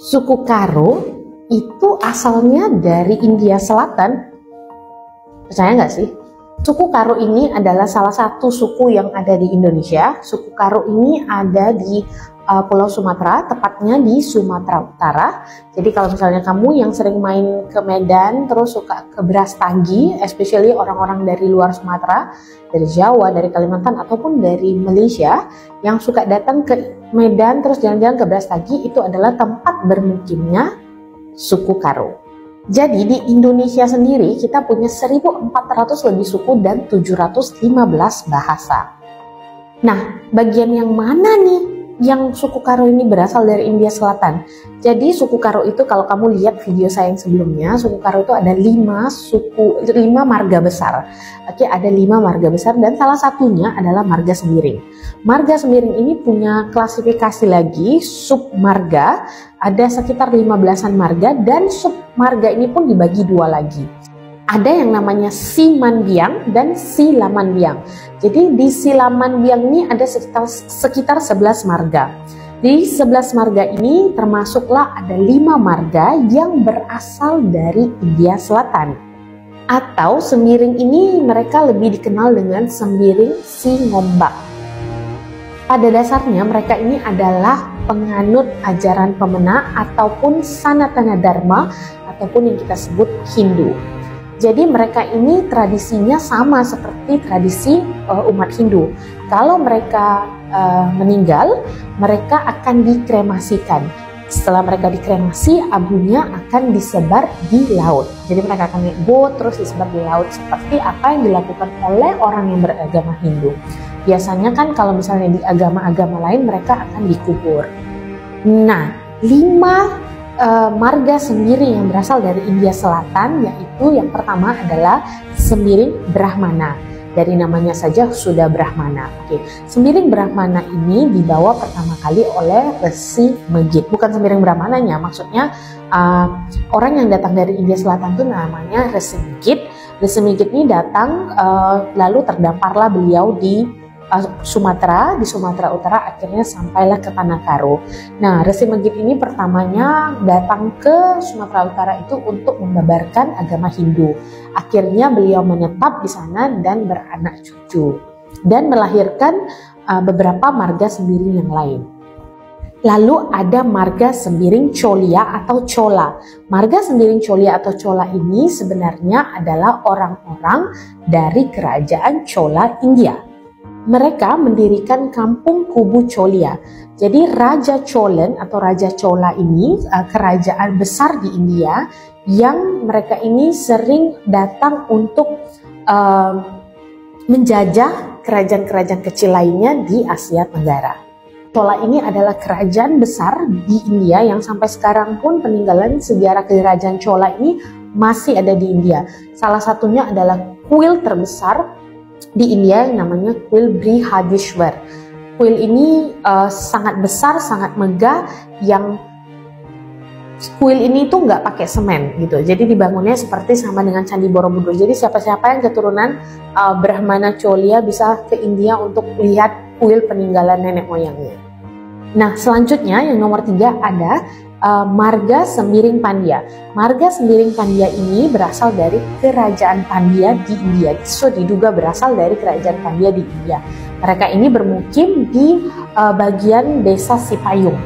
Suku Karo itu asalnya dari India Selatan. Percaya nggak sih? Suku Karo ini adalah salah satu suku yang ada di Indonesia. Suku Karo ini ada di uh, Pulau Sumatera, tepatnya di Sumatera Utara. Jadi kalau misalnya kamu yang sering main ke Medan, terus suka ke Brastagi, especially orang-orang dari luar Sumatera, dari Jawa, dari Kalimantan, ataupun dari Malaysia, yang suka datang ke Medan, terus jalan-jalan ke Brastagi, itu adalah tempat bermukimnya suku Karo. Jadi di Indonesia sendiri kita punya 1400 lebih suku dan 715 bahasa. Nah, bagian yang mana nih yang suku Karo ini berasal dari India Selatan. Jadi suku Karo itu kalau kamu lihat video saya yang sebelumnya, suku Karo itu ada lima suku, lima marga besar. Oke, ada lima marga besar dan salah satunya adalah marga Semiring. Marga Semiring ini punya klasifikasi lagi sub marga, ada sekitar 15-an marga dan sub marga ini pun dibagi dua lagi ada yang namanya Simanbiang dan Silamanbiang. Jadi di Silamanbiang ini ada sekitar, sekitar 11 marga. Di 11 marga ini termasuklah ada 5 marga yang berasal dari India Selatan. Atau Semiring ini mereka lebih dikenal dengan Semiring Singombak. Pada dasarnya mereka ini adalah penganut ajaran pemena ataupun Sanatana Dharma ataupun yang kita sebut Hindu. Jadi mereka ini tradisinya sama seperti tradisi uh, umat Hindu. Kalau mereka uh, meninggal, mereka akan dikremasikan. Setelah mereka dikremasi, abunya akan disebar di laut. Jadi mereka akan naik terus disebar di laut seperti apa yang dilakukan oleh orang yang beragama Hindu. Biasanya kan kalau misalnya di agama-agama lain mereka akan dikubur. Nah, lima uh, marga sendiri yang berasal dari India Selatan yaitu yang pertama adalah Sembiring Brahmana. Dari namanya saja sudah Brahmana. Oke, Sembiring Brahmana ini dibawa pertama kali oleh Resi Megit. Bukan Sembiring Brahmananya, maksudnya uh, orang yang datang dari India Selatan itu namanya Resi Megit. Resi Megit ini datang uh, lalu terdamparlah beliau di Sumatera, di Sumatera Utara akhirnya sampailah ke Tanah Karo. Nah, Resi Megit ini pertamanya datang ke Sumatera Utara itu untuk membabarkan agama Hindu. Akhirnya beliau menetap di sana dan beranak cucu dan melahirkan uh, beberapa marga sembiring yang lain. Lalu ada marga sembiring Cholia atau Chola. Marga sembiring Cholia atau Chola ini sebenarnya adalah orang-orang dari kerajaan Chola India mereka mendirikan kampung Kubu Cholia. Jadi Raja Cholen atau Raja Chola ini uh, kerajaan besar di India yang mereka ini sering datang untuk uh, menjajah kerajaan-kerajaan kecil lainnya di Asia Tenggara. Chola ini adalah kerajaan besar di India yang sampai sekarang pun peninggalan sejarah kerajaan Chola ini masih ada di India. Salah satunya adalah kuil terbesar di India yang namanya kuil Brihadishwar. Kuil ini uh, sangat besar, sangat megah yang kuil ini tuh nggak pakai semen gitu. Jadi dibangunnya seperti sama dengan Candi Borobudur. Jadi siapa-siapa yang keturunan uh, Brahmana Cholia bisa ke India untuk lihat kuil peninggalan nenek moyangnya. Nah selanjutnya yang nomor tiga ada uh, Marga Sembiring Pandya. Marga Sembiring Pandya ini berasal dari kerajaan Pandya di India. So diduga berasal dari kerajaan Pandya di India. Mereka ini bermukim di uh, bagian desa Sipayung.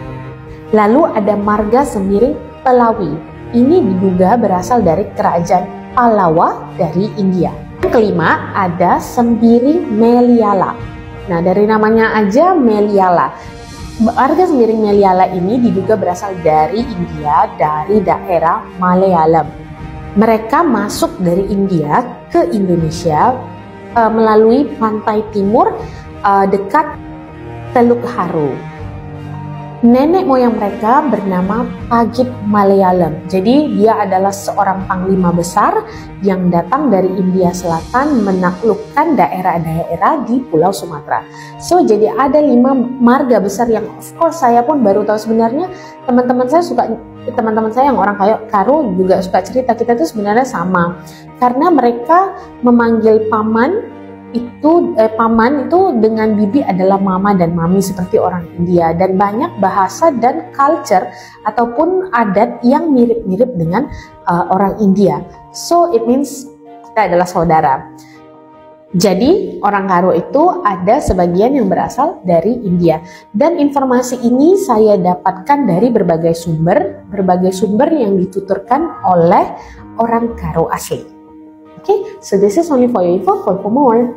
Lalu ada Marga Sembiring Pelawi. Ini diduga berasal dari kerajaan Palawa dari India. Yang kelima ada Sembiring Meliala. Nah, dari namanya aja Meliala. Warga Sembiring Meliala ini diduga berasal dari India, dari daerah Malayalam. Mereka masuk dari India ke Indonesia uh, melalui pantai timur uh, dekat Teluk Haru nenek moyang mereka bernama Pagit Malayalam. Jadi dia adalah seorang panglima besar yang datang dari India Selatan menaklukkan daerah-daerah di Pulau Sumatera. So jadi ada lima marga besar yang of course saya pun baru tahu sebenarnya teman-teman saya suka teman-teman saya yang orang kayak Karo juga suka cerita kita itu sebenarnya sama karena mereka memanggil paman itu eh, paman itu dengan bibi adalah mama dan mami seperti orang India dan banyak bahasa dan culture ataupun adat yang mirip-mirip dengan uh, orang India. So it means kita adalah saudara. Jadi orang Karo itu ada sebagian yang berasal dari India dan informasi ini saya dapatkan dari berbagai sumber, berbagai sumber yang dituturkan oleh orang Karo asli. Okay, so this is only for your info. For more.